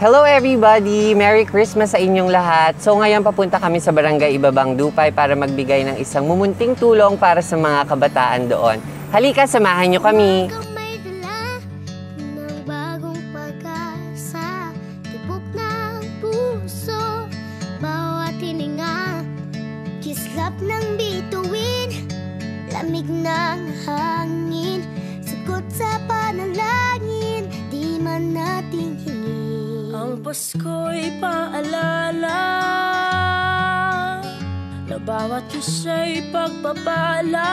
Hello everybody! Merry Christmas sa inyong lahat. So ngayon papunta kami sa Barangay Ibabang Dupay para magbigay ng isang mumunting tulong para sa mga kabataan doon. Halika, samahan nyo kami! Kislap ng bituin Lamig ng hangin Sagot sa panalangin Ang Pasko'y paalala Na bawat isa'y pagpapala.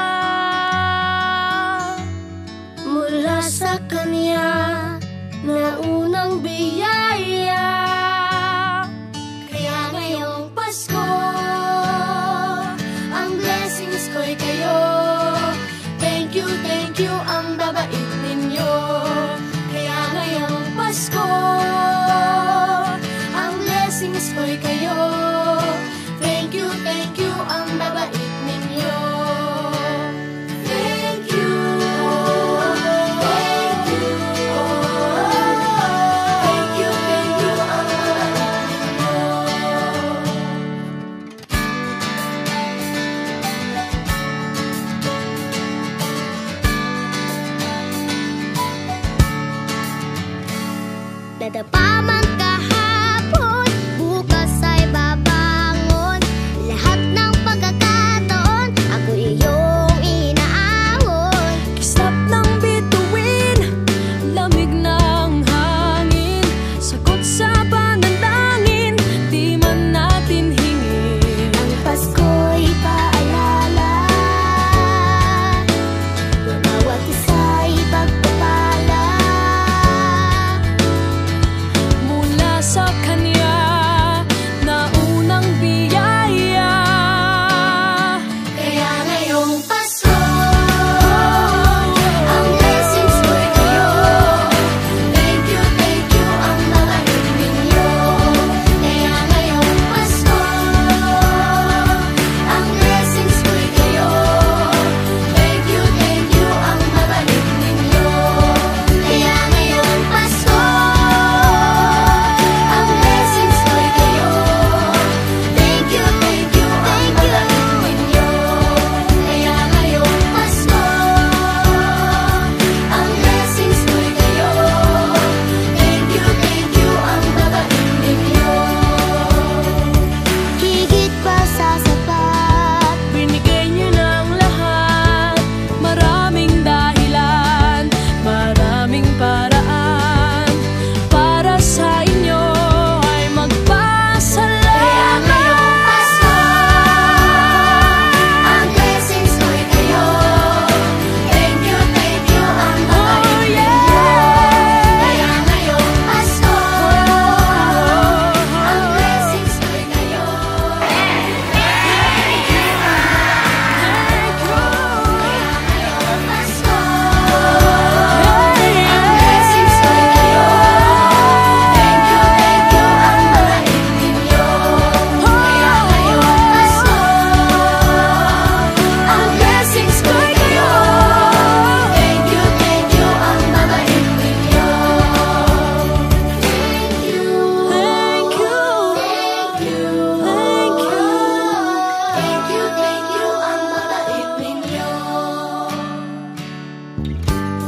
Mula sa Kanya Na unang biyaya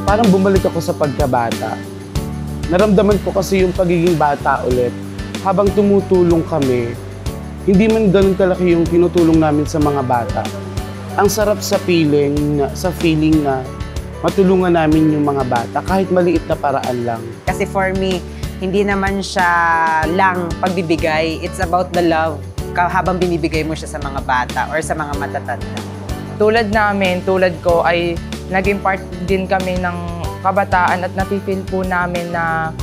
parang bumalik ako sa pagkabata. Naramdaman ko kasi yung pagiging bata ulit. Habang tumutulong kami, hindi man ganun kalaki yung tinutulong namin sa mga bata. Ang sarap sa feeling, na- sa feeling na matulungan namin yung mga bata kahit maliit na paraan lang. Kasi for me, hindi naman siya lang pagbibigay. It's about the love ka- habang binibigay mo siya sa mga bata or sa mga matatanda. tulad namin, tulad ko ay naging part din kami ng kabataan at nafe-feel po namin na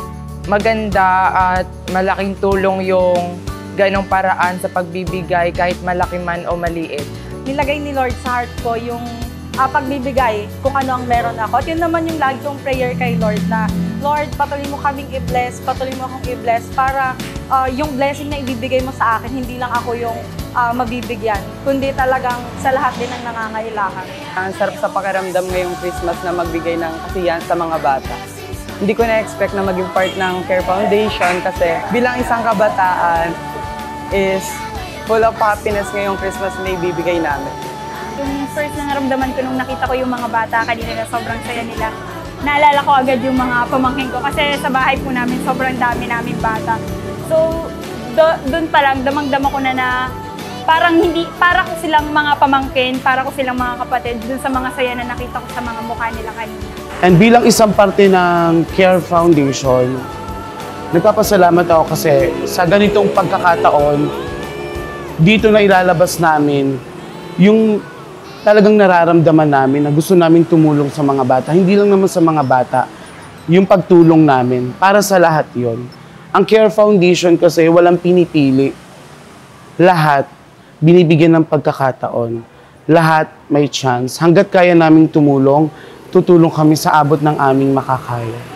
maganda at malaking tulong yung ganong paraan sa pagbibigay kahit malaki man o maliit. nilagay ni Lord sa heart ko yung ah, pagbibigay kung ano ang meron ako. At yun naman yung lagi kong prayer kay Lord na, Lord, patuloy mo kaming i-bless, patuloy mo akong i-bless para ah, yung blessing na ibibigay mo sa akin, hindi lang ako yung ah, mabibigyan, kundi talagang sa lahat din ng nangangailangan. Ang sarap sa pakiramdam ngayong Christmas na magbigay ng kasiyahan sa mga bata. hindi ko na-expect na maging part ng Care Foundation kasi bilang isang kabataan is full of happiness ngayong Christmas na ibibigay namin. Yung first na naramdaman ko nung nakita ko yung mga bata kanina na sobrang saya nila, naalala ko agad yung mga pamangkin ko kasi sa bahay po namin sobrang dami namin bata. So, do, dun pa lang, damang-dama ko na na parang hindi, para ko silang mga pamangkin, para ko silang mga kapatid dun sa mga saya na nakita ko sa mga mukha nila kanina. And bilang isang parte ng Care Foundation, nagpapasalamat ako kasi sa ganitong pagkakataon, dito na ilalabas namin yung talagang nararamdaman namin na gusto namin tumulong sa mga bata. Hindi lang naman sa mga bata, yung pagtulong namin. Para sa lahat yon. Ang Care Foundation kasi walang pinipili. Lahat binibigyan ng pagkakataon. Lahat may chance. Hanggat kaya naming tumulong, tutulong kami sa abot ng aming makakaya.